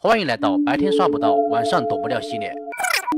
欢迎来到白天刷不到，晚上躲不掉系列。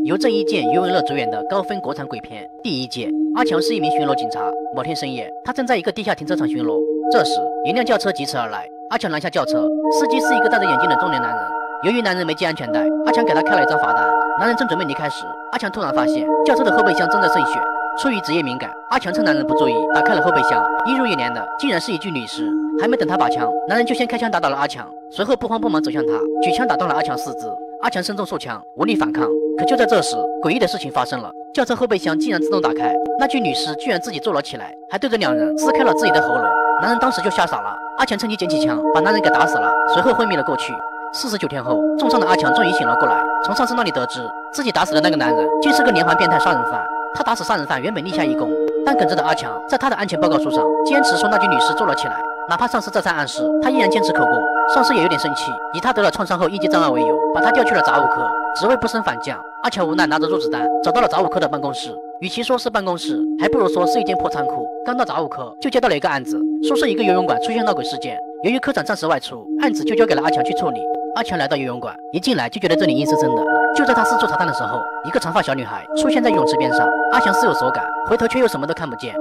由郑伊健、余文乐主演的高分国产鬼片第一届。阿强是一名巡逻警察。某天深夜，他正在一个地下停车场巡逻，这时一辆轿车疾驰而来。阿强拦下轿车，司机是一个戴着眼镜的中年男人。由于男人没系安全带，阿强给他开了一张罚单。男人正准备离开时，阿强突然发现轿车的后备箱正在渗血。出于职业敏感，阿强趁男人不注意，打开了后备箱，映入眼帘的竟然是一具女尸。还没等他把枪，男人就先开枪打倒了阿强，随后不慌不忙走向他，举枪打断了阿强四肢。阿强身中数枪，无力反抗。可就在这时，诡异的事情发生了，轿车后备箱竟然自动打开，那具女尸居然自己坐了起来，还对着两人撕开了自己的喉咙。男人当时就吓傻了。阿强趁机捡起枪，把男人给打死了，随后昏迷了过去。四十九天后，重伤的阿强终于醒了过来，从上司那里得知自己打死的那个男人竟是个连环变态杀人犯。他打死杀人犯原本立下一功，但耿直的阿强在他的安全报告书上坚持说那具女尸坐了起来。哪怕上司再三暗示，他依然坚持口供。上司也有点生气，以他得了创伤后应激障碍为由，把他调去了杂物科，职位不升反降。阿强无奈拿着入职单，找到了杂物科的办公室。与其说是办公室，还不如说是一间破仓库。刚到杂物科，就接到了一个案子，说是一个游泳馆出现闹鬼事件。由于科长暂时外出，案子就交给了阿强去处理。阿强来到游泳馆，一进来就觉得这里阴森森的。就在他四处查探的时候，一个长发小女孩出现在泳池边上。阿强似有所感，回头却又什么都看不见。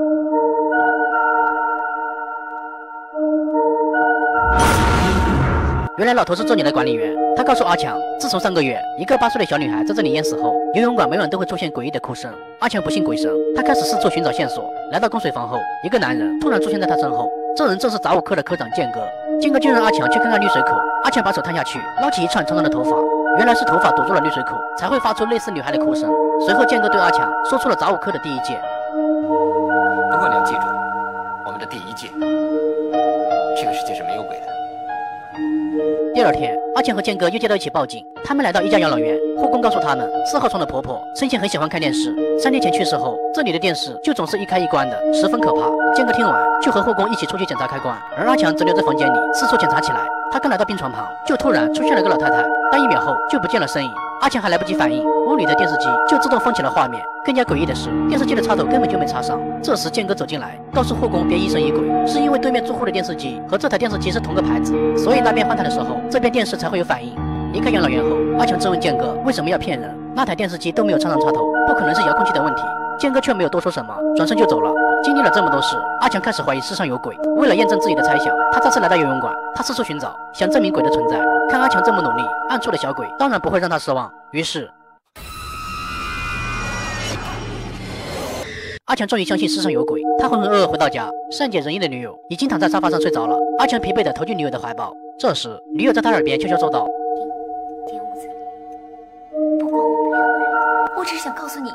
原来老头是这里的管理员，他告诉阿强，自从上个月一个八岁的小女孩在这里淹死后，游泳馆每晚都会出现诡异的哭声。阿强不信鬼神，他开始四处寻找线索。来到供水房后，一个男人突然出现在他身后，这人正是杂物科的科长剑哥。剑哥就让阿强去看看滤水口。阿强把手探下去，捞起一串长长的头发，原来是头发堵住了滤水口，才会发出类似女孩的哭声。随后剑哥对阿强说出了杂物科的第一届。不过你要记住，我们的第一届，这个世界是没有鬼的。第二天，阿强和建哥又接到一起报警。他们来到一家养老院，护工告诉他们，四号床的婆婆生前很喜欢看电视，三天前去世后，这里的电视就总是一开一关的，十分可怕。建哥听完，就和护工一起出去检查开关，而阿强则留在房间里四处检查起来。他刚来到病床旁，就突然出现了个老太太，但一秒后就不见了身影。阿强还来不及反应，屋里的电视机就自动放起了画面。更加诡异的是，电视机的插头根本就没插上。这时，剑哥走进来，告诉护工别疑神疑鬼，是因为对面住户的电视机和这台电视机是同个牌子，所以那边换台的时候，这边电视才会有反应。离开养老院后，阿强质问剑哥为什么要骗人，那台电视机都没有插上插头，不可能是遥控器的问题。剑哥却没有多说什么，转身就走了。经历了这么多事，阿强开始怀疑世上有鬼。为了验证自己的猜想，他再次来到游泳馆，他四处寻找，想证明鬼的存在。看阿强这么努力，暗处的小鬼当然不会让他失望。于是，阿强终于相信世上有鬼。他浑浑噩噩回到家，善解人意的女友已经躺在沙发上睡着了。阿强疲惫地投进女友的怀抱。这时，女友在他耳边悄悄说道：“电屋子里不光我们两个人，我只是想告诉你。”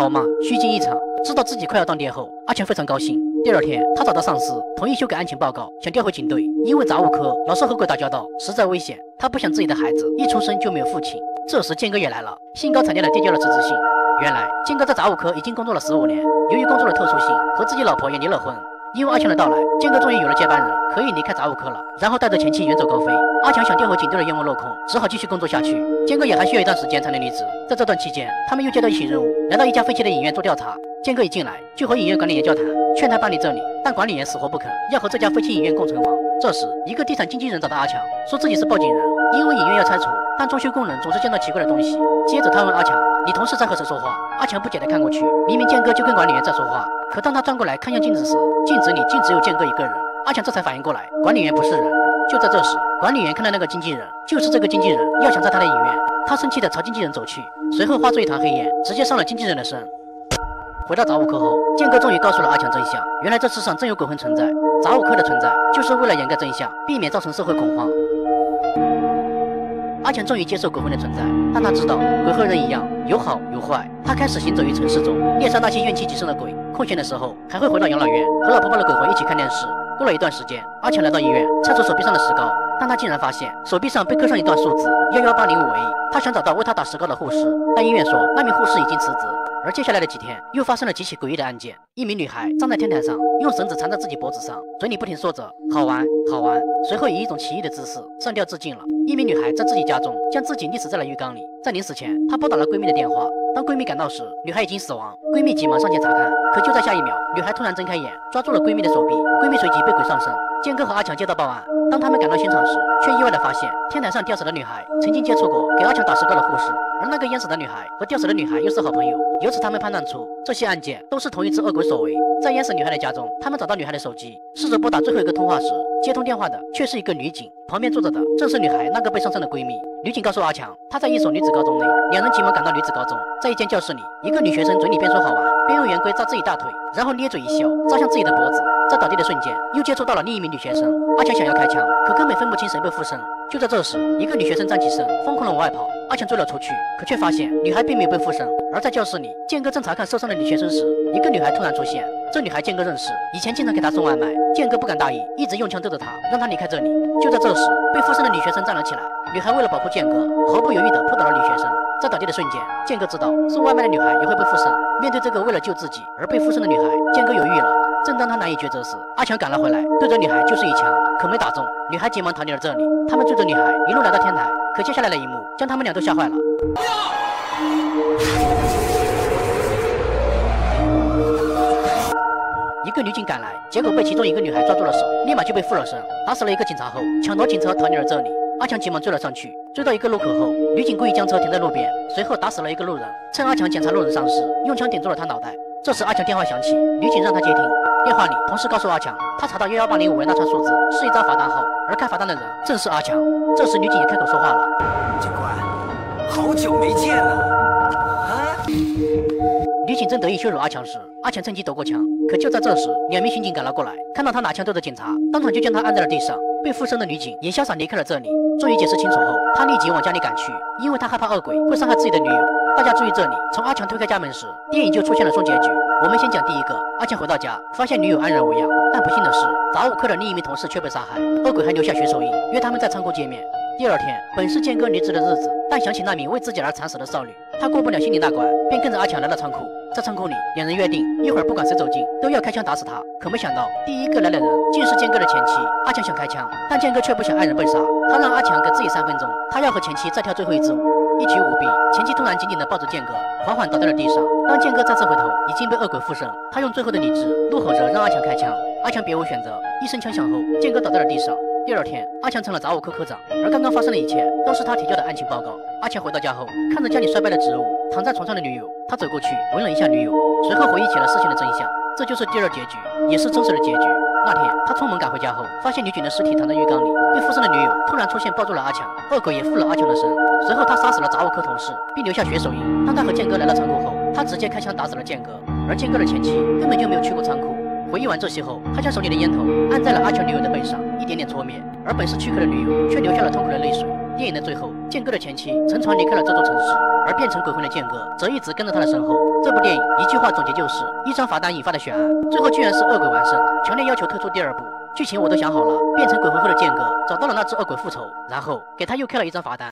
好嘛，虚惊一场。知道自己快要当爹后，阿强非常高兴。第二天，他找到上司，同意修改案情报告，想调回警队。因为杂物科老是和鬼打交道，实在危险。他不想自己的孩子一出生就没有父亲。这时，建哥也来了，兴高采烈地递交了辞职信。原来，建哥在杂物科已经工作了十五年，由于工作的特殊性，和自己老婆也离了婚。因为阿强的到来，剑哥终于有了接班人，可以离开杂物科了，然后带着前妻远走高飞。阿强想调回警队的愿望落空，只好继续工作下去。剑哥也还需要一段时间才能离职。在这段期间，他们又接到一起任务，来到一家废弃的影院做调查。剑哥一进来就和影院管理员交谈，劝他搬离这里，但管理员死活不肯，要和这家废弃影院共存亡。这时，一个地产经纪人找到阿强，说自己是报警人，因为影院要拆除，但装修工人总是见到奇怪的东西。接着他问阿强：“你同事在和谁说话？”阿强不解地看过去，明明剑哥就跟管理员在说话。可当他转过来看向镜子时，镜子里竟只有剑哥一个人。阿强这才反应过来，管理员不是人。就在这时，管理员看到那个经纪人，就是这个经纪人要想在他的影院。他生气地朝经纪人走去，随后化作一团黑烟，直接上了经纪人的身。回到杂物科后，剑哥终于告诉了阿强真相。原来这世上真有鬼魂存在，杂物科的存在就是为了掩盖真相，避免造成社会恐慌。阿强终于接受鬼魂的存在，但他知道鬼和人一样有好有坏。他开始行走于城市中，猎杀那些怨气极深的鬼。空闲的时候，还会回到养老院和老婆婆的鬼魂一起看电视。过了一段时间，阿强来到医院，拆除手臂上的石膏，但他竟然发现手臂上被刻上一段数字幺幺八零五 A。他想找到为他打石膏的护士，但医院说那名护士已经辞职。而接下来的几天，又发生了几起诡异的案件：一名女孩站在天台上，用绳子缠在自己脖子上，嘴里不停说着“好玩，好玩”，随后以一种奇异的姿势上吊自尽了。一名女孩在自己家中将自己溺死在了浴缸里，在临死前，她拨打了闺蜜的电话。当闺蜜赶到时，女孩已经死亡。闺蜜急忙上前查看，可就在下一秒，女孩突然睁开眼，抓住了闺蜜的手臂，闺蜜随即被鬼上身。剑哥和阿强接到报案，当他们赶到现场时，却意外的发现天台上吊死的女孩曾经接触过给阿强打石膏的护士，而那个淹死的女孩和吊死的女孩又是好朋友。由此，他们判断出这些案件都是同一只恶鬼所为。在淹死女孩的家中，他们找到女孩的手机，试着拨打最后一个通话时，接通电话的却是一个女警，旁边坐着的正是女孩那个被上身的闺蜜。女警告诉阿强，她在一所女子高中内，两人急忙赶到女子高中，在一间教室里，一个女学生嘴里边说好玩，边用圆规扎自己大腿，然后咧嘴一笑，扎向自己的脖子。在倒地的瞬间，又接触到了另一名女学生。阿强想要开枪，可根本分不清谁被附身。就在这时，一个女学生站起身，疯狂的往外跑。阿强追了出去，可却发现女孩并没有被附身。而在教室里，剑哥正查看受伤的女学生时，一个女孩突然出现。这女孩剑哥认识，以前经常给他送外卖。剑哥不敢大意，一直用枪对着她，让她离开这里。就在这时，被附身的女学生站了起来。女孩为了保护剑哥，毫不犹豫地扑倒了女学生。在倒地的瞬间，剑哥知道送外卖的女孩也会被附身。面对这个为了救自己而被附身的女孩，剑哥犹豫了。正当他难以抉择时，阿强赶了回来，对着女孩就是一枪，可没打中。女孩急忙逃离了这里。他们追着女孩一路来到天台，可接下来的一幕将他们俩都吓坏了。一个女警赶来，结果被其中一个女孩抓住了手，立马就被附了身，打死了一个警察后，抢夺警车逃离了这里。阿强急忙追了上去，追到一个路口后，女警故意将车停在路边，随后打死了一个路人。趁阿强检查路人伤势，用枪顶住了他脑袋。这时阿强电话响起，女警让他接听。电话里，同事告诉阿强，他查到幺幺八零五的那串数字是一张罚单号，而开罚单的人正是阿强。这时女警也开口说话了：“警官，好久没见了。”啊！女警正得意羞辱阿强时，阿强趁机夺过枪。可就在这时，两名刑警赶了过来，看到他拿枪对着警察，当场就将他按在了地上。被附身的女警也潇洒离开了这里。终于解释清楚后，他立即往家里赶去，因为他害怕恶鬼会伤害自己的女友。大家注意这里，从阿强推开家门时，电影就出现了双结局。我们先讲第一个，阿强回到家，发现女友安然无恙，但不幸的是，杂物科的另一名同事却被杀害，恶鬼还留下血手印，约他们在仓库见面。第二天本是剑哥离职的日子，但想起那名为自己而惨死的少女，他过不了心里那关，便跟着阿强来到仓库。在仓库里，两人约定一会儿不管谁走近，都要开枪打死他。可没想到，第一个来的人竟是剑哥的前妻。阿强想开枪，但剑哥却不想爱人被杀，他让阿强给自己三分钟，他要和前妻再跳最后一支舞。一曲舞毕，前妻突然紧紧地抱着剑哥，缓缓倒在了地上。当剑哥再次回头，已经被恶鬼附身。他用最后的理智怒吼着让阿强开枪，阿强别无选择。一声枪响后，剑哥倒在了地上。第二天，阿强成了杂物科科长，而刚刚发生的一切都是他提交的案情报告。阿强回到家后，看着家里衰败的植物，躺在床上的女友，他走过去吻了一下女友，随后回忆起了事情的真相。这就是第二结局，也是真实的结局。那天，他匆忙赶回家后，发现女警的尸体躺在浴缸里，被附身的女友突然出现，抱住了阿强，恶鬼也附了阿强的身。随后，他杀死了杂物科同事，并留下血手印。当他和剑哥来到仓库后，他直接开枪打死了剑哥，而剑哥的前妻根本就没有去过仓库。回忆完这些后，他将手里的烟头按在了阿强女友的背上，一点点搓灭，而本是躯壳的女友却流下了痛苦的泪水。电影的最后，剑哥的前妻乘船离开了这座城市，而变成鬼魂的剑哥则一直跟在他的身后。这部电影一句话总结就是：一张罚单引发的血案，最后居然是恶鬼完胜，强烈要求推出第二部。剧情我都想好了，变成鬼魂后的剑哥找到了那只恶鬼复仇，然后给他又开了一张罚单。